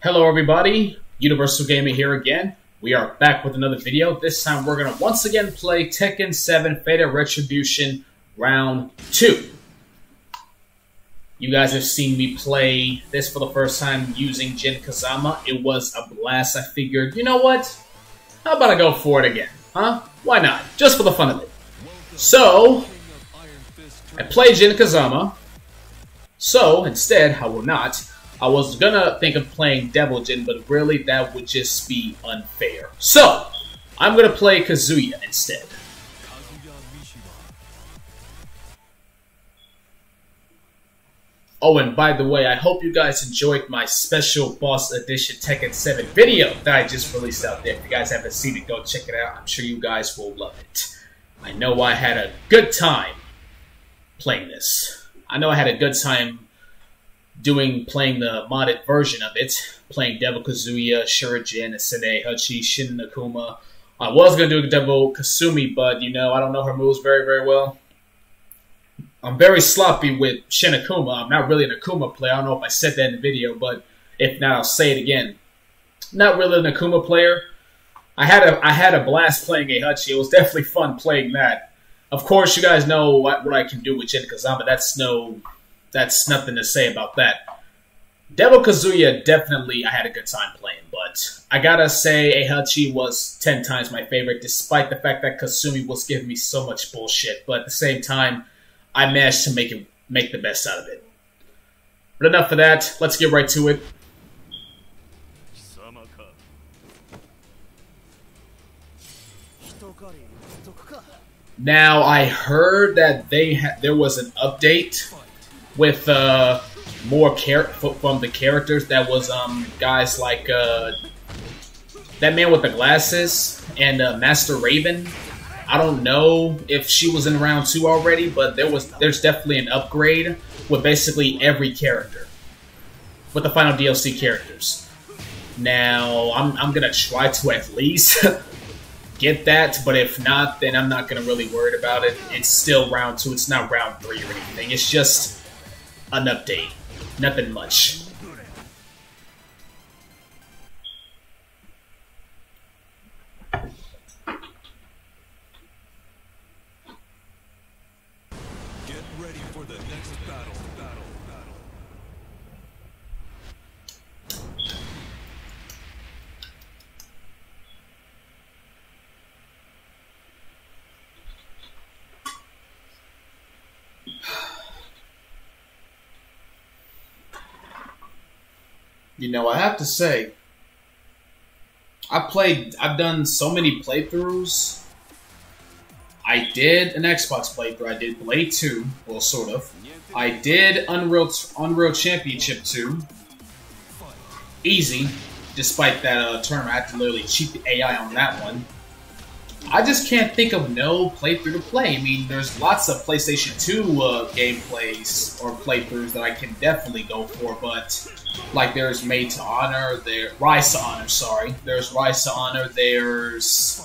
Hello everybody, Universal Gaming here again. We are back with another video. This time we're going to once again play Tekken 7 Fated Retribution Round 2. You guys have seen me play this for the first time using Jin Kazama. It was a blast. I figured, you know what? How about I go for it again? Huh? Why not? Just for the fun of it. So, I play Jin Kazama. So, instead, I will not. I was gonna think of playing Devil Jin, but really that would just be unfair. So, I'm gonna play Kazuya instead. Oh, and by the way, I hope you guys enjoyed my special Boss Edition Tekken 7 video that I just released out there. If you guys haven't seen it, go check it out. I'm sure you guys will love it. I know I had a good time playing this. I know I had a good time doing playing the modded version of it, playing Devil Kazuya, Shuriken, Asane, Hachi, Shin Akuma. I was gonna do a Devil Kasumi, but you know I don't know her moves very very well. I'm very sloppy with Shin Akuma. I'm not really an Akuma player. I don't know if I said that in the video, but if not, I'll say it again. Not really an Akuma player. I had a I had a blast playing Heihachi. It was definitely fun playing that. Of course, you guys know what, what I can do with Jin Kazama. That's no that's nothing to say about that. Devil Kazuya, definitely I had a good time playing, but I gotta say Heihachi was 10 times my favorite, despite the fact that Kasumi was giving me so much bullshit, but at the same time, I managed to make it make the best out of it. But enough of that, let's get right to it. Now I heard that they there was an update with uh, more char- from the characters. That was um, guys like uh, that man with the glasses and uh, Master Raven. I don't know if she was in round two already, but there was there's definitely an upgrade with basically every character with the final DLC characters. Now I'm I'm gonna try to at least get that, but if not, then I'm not gonna really worry about it. It's still round two. It's not round three or anything. It's just an update. Nothing much. Get ready for the next battle. Battle. Battle. You know, I have to say, I played, I've done so many playthroughs. I did an Xbox playthrough. I did Blade 2, well, sort of. I did Unreal Unreal Championship 2. Easy, despite that uh, term. I had to literally cheat the AI on that one. I just can't think of no playthrough to play. I mean, there's lots of PlayStation 2 uh, gameplays or playthroughs that I can definitely go for, but like there's Made to Honor, there Rise to Honor, sorry. There's Rise to Honor, there's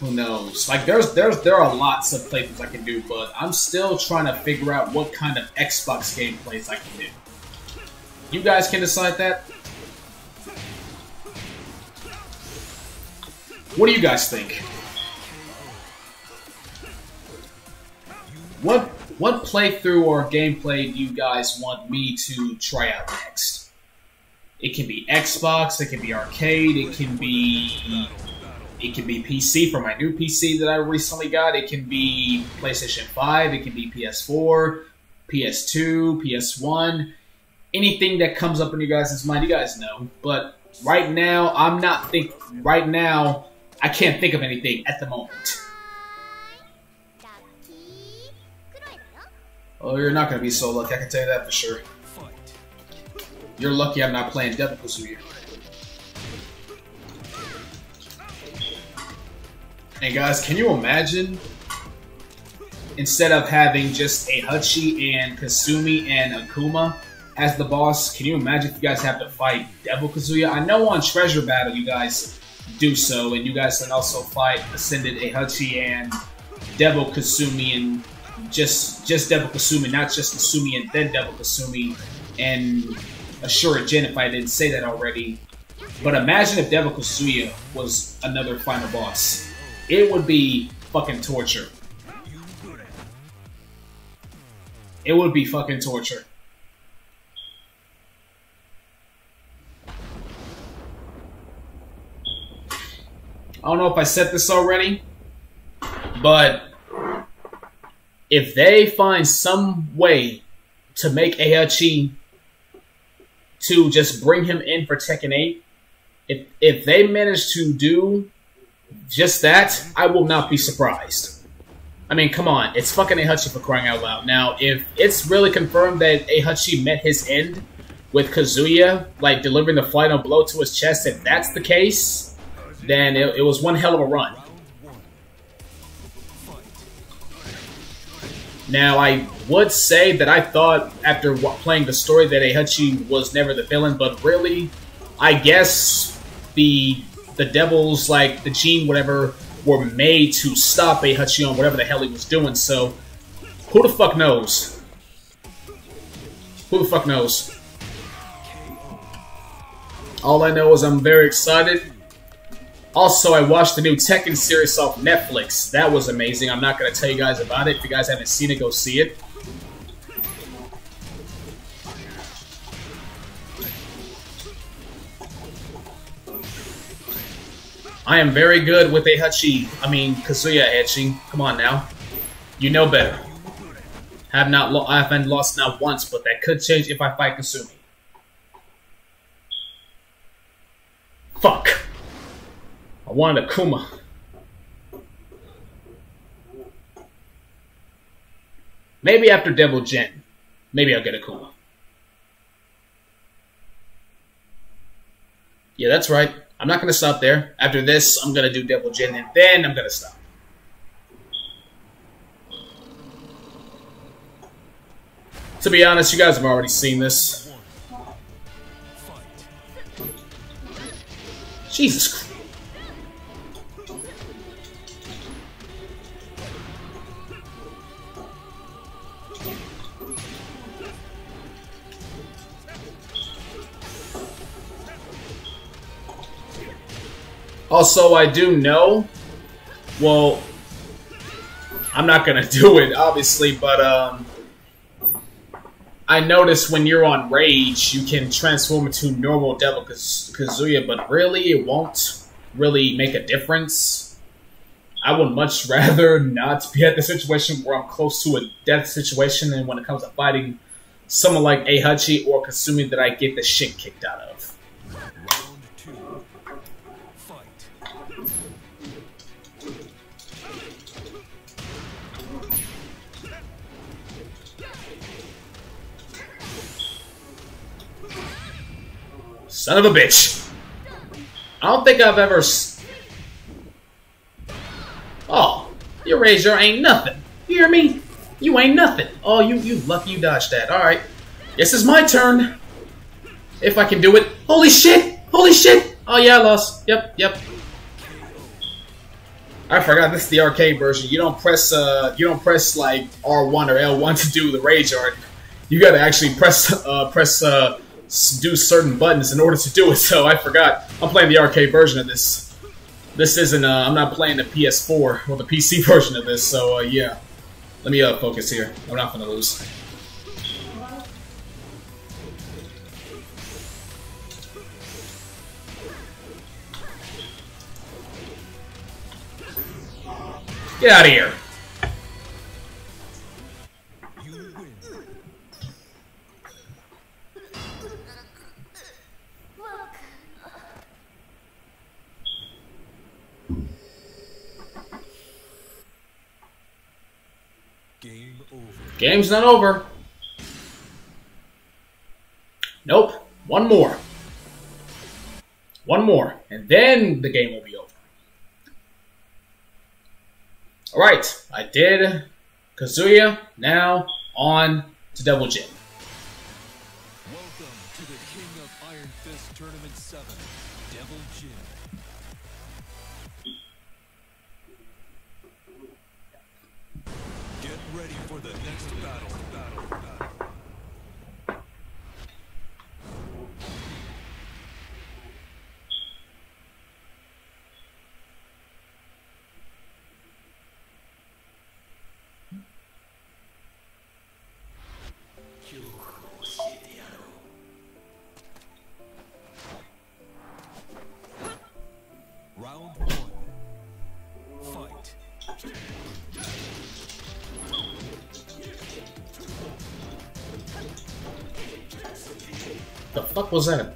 who knows? Like there's there's there are lots of playthroughs I can do, but I'm still trying to figure out what kind of Xbox gameplays I can do. You guys can decide that. What do you guys think? What what playthrough or gameplay do you guys want me to try out next? It can be Xbox, it can be arcade, it can be it can be PC for my new PC that I recently got. It can be PlayStation 5, it can be PS4, PS2, PS1, anything that comes up in you guys' mind, you guys know. But right now, I'm not think right now I can't think of anything at the moment. Oh, you're not gonna be so lucky. I can tell you that for sure. You're lucky I'm not playing Devil Kazuya. And guys, can you imagine instead of having just Heihachi and Kasumi and Akuma as the boss, can you imagine if you guys have to fight Devil Kazuya? I know on Treasure Battle you guys do so, and you guys can also fight Ascended Heihachi and Devil Kasumi and just just Devil Kasumi, not just Kasumi and then Devil Kasumi. And Ashura Jin if I didn't say that already. But imagine if Devil Kazuya was another final boss. It would be fucking torture. It would be fucking torture. I don't know if I said this already, but if they find some way to make Heihachi to just bring him in for Tekken 8, if if they manage to do just that, I will not be surprised. I mean, come on, it's fucking Heihachi for crying out loud. Now, if it's really confirmed that Heihachi met his end with Kazuya, like delivering the final blow to his chest, if that's the case, then it, it was one hell of a run. Now, I would say that I thought after playing the story that Heihachi was never the villain, but really, I guess the the devils, like the gene, whatever, were made to stop Heihachi on whatever the hell he was doing. So, who the fuck knows? Who the fuck knows? All I know is I'm very excited. Also, I watched the new Tekken series off Netflix. That was amazing. I'm not going to tell you guys about it. If you guys haven't seen it, go see it. I am very good with Heihachi. I mean, Kazuya Heihachi. Come on now. You know better. Have not lo I haven't lost not once, but that could change if I fight Kasumi. Fuck. I wanted a Kuma. Maybe after Devil Jin. Maybe I'll get a Kuma. Yeah, that's right. I'm not going to stop there. After this, I'm going to do Devil Jin, and then I'm going to stop. To be honest, you guys have already seen this. Jesus Christ. Also, I do know. Well, I'm not gonna do it, obviously, but um, I noticed when you're on Rage, you can transform into normal Devil Kazuya, but really, it won't really make a difference. I would much rather not be at the situation where I'm close to a death situation, and when it comes to fighting someone like Heihachi or Kasumi, that I get the shit kicked out of. Son of a bitch. I don't think I've ever... Oh, your razor ain't nothing. You hear me? You ain't nothing. Oh, you, you lucky you dodged that. Alright. Guess it's my turn. If I can do it. Holy shit! Holy shit! Oh yeah, I lost. Yep, yep. I forgot this is the arcade version. You don't press uh you don't press like R1 or L1 to do the rage art. You gotta actually press uh press uh do certain buttons in order to do it, so I forgot. I'm playing the arcade version of this. This isn't, uh, I'm not playing the PS4 or the PC version of this, so uh, yeah. Let me uh, focus here. I'm not gonna lose. Get out of here. Game's not over. Nope. One more. One more. And then the game will be over. Alright. I did Kazuya. Now on to Devil Jin. Fuck was that?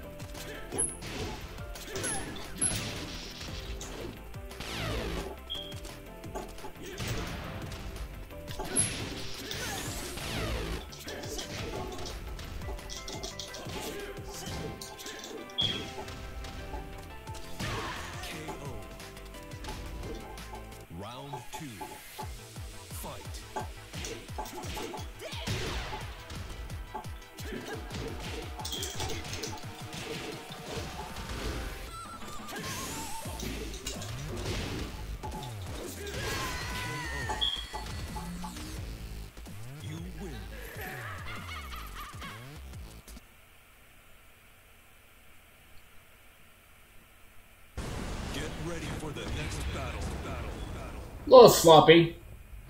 A little sloppy.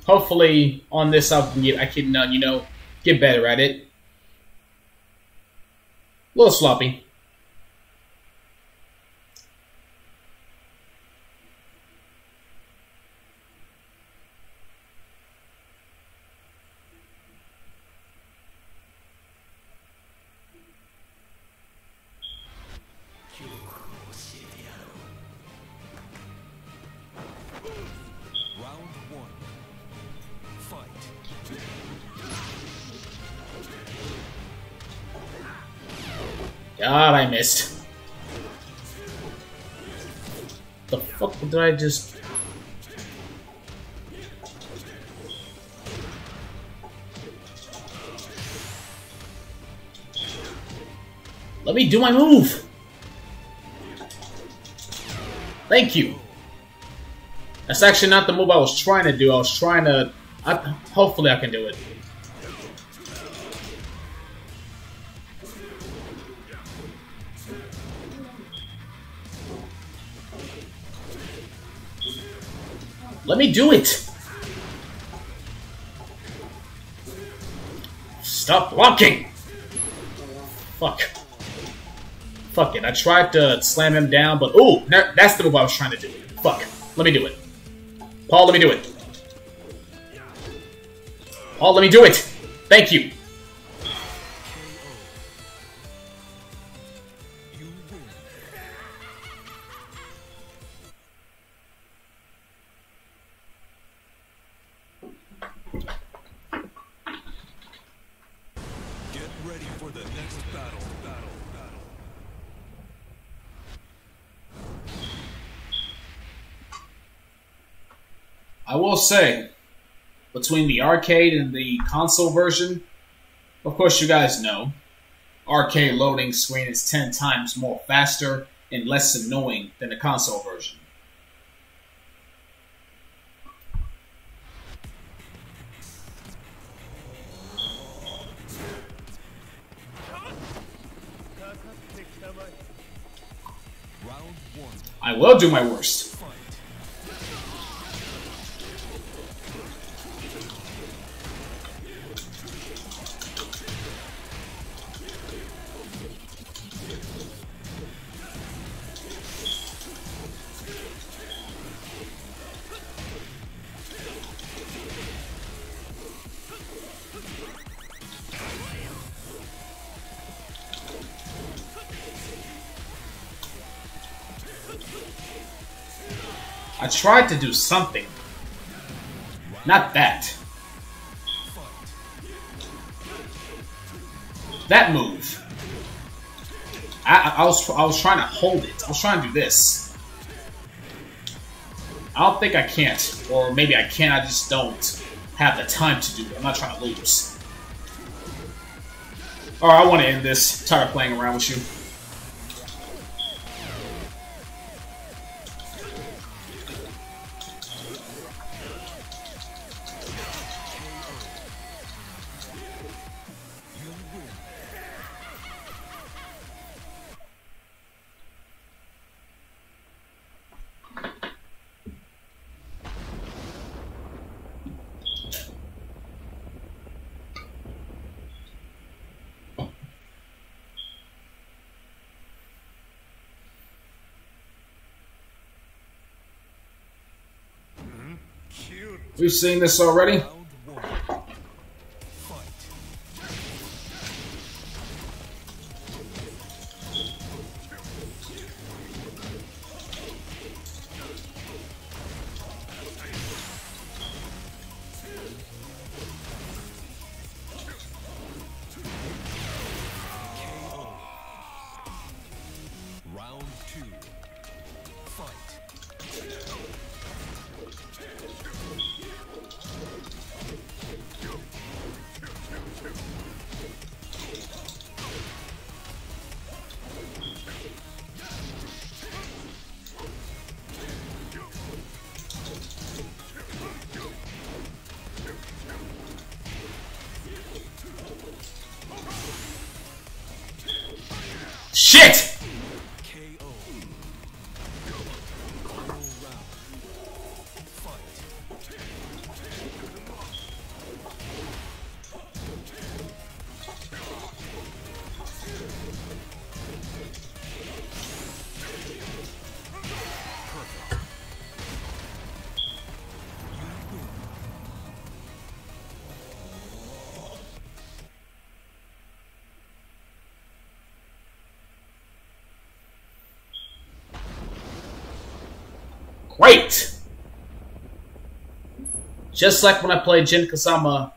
Hopefully, on this I can get, I can, uh, you know, get better at it. A little sloppy. Missed. The fuck did I just... Let me do my move! Thank you! That's actually not the move I was trying to do. I was trying to... I, hopefully I can do it. Me do it! Stop blocking! Fuck. Fuck it. I tried to slam him down, but ooh, that- that's the move I was trying to do. Fuck. Let me do it. Paul, let me do it. Paul, let me do it. Thank. You say, between the arcade and the console version, of course you guys know, arcade loading screen is 10 times more faster and less annoying than the console version. I will do my worst. I tried to do something. Not that. That move. I, I, was I was trying to hold it. I was trying to do this. I don't think I can't, or maybe I can. I just don't have the time to do it. I'm not trying to lose. All right, I want to end this. tired of playing around with. You We've seen this already. Great! Just like when I play Jin Kazama,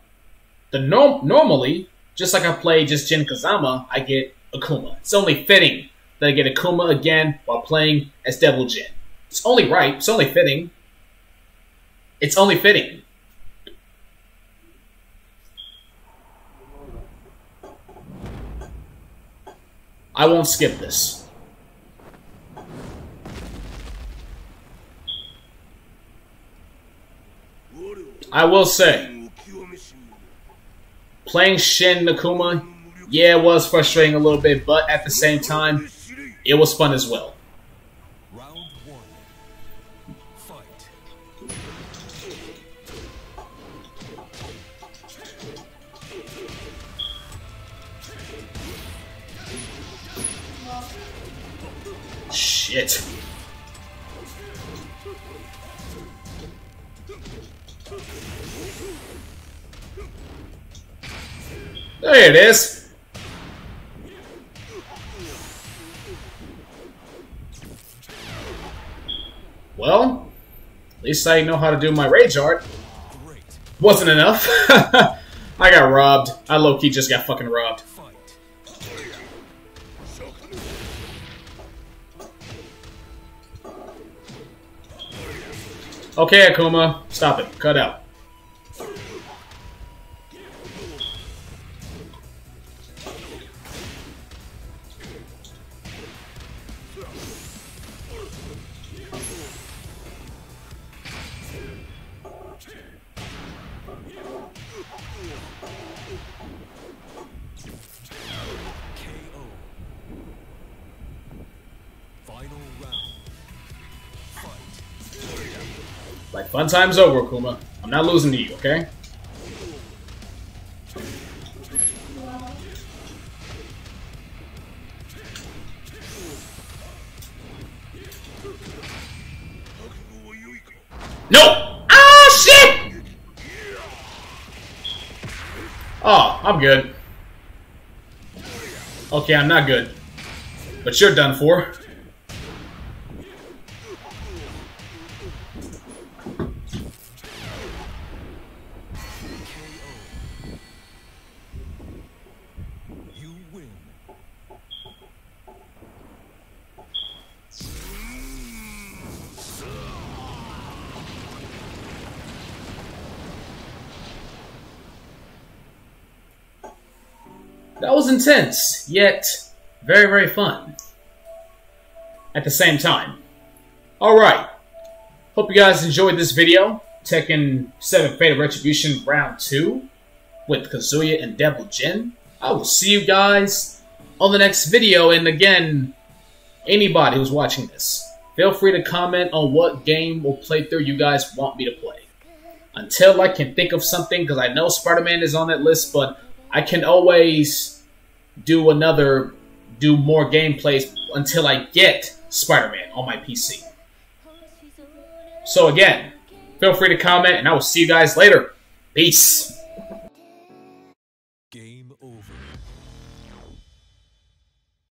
the norm- normally, just like I play just Jin Kazama, I get Akuma. It's only fitting that I get Akuma again while playing as Devil Jin. It's only right. It's only fitting. It's only fitting. I won't skip this. I will say, playing Shin Akuma, yeah, it was frustrating a little bit, but at the same time, it was fun as well. Shit. There it is. Well, at least I know how to do my rage art. Wasn't enough. I got robbed. I low-key just got fucking robbed. Okay, Akuma, stop it. Cut out. Fun time's over, Akuma. I'm not losing to you, okay? No! Ah, shit! Oh, I'm good. Okay, I'm not good. But you're done for. Intense, yet very, very fun. At the same time. Alright. Hope you guys enjoyed this video. Tekken 7 Fated Retribution Round 2 with Kazuya and Devil Jin. I will see you guys on the next video. And again, anybody who's watching this, feel free to comment on what game or playthrough you guys want me to play. Until I can think of something, because I know Spider-Man is on that list, but I can always do another, do more gameplays until I get Spider-Man on my PC. So again, feel free to comment, and I will see you guys later. Peace.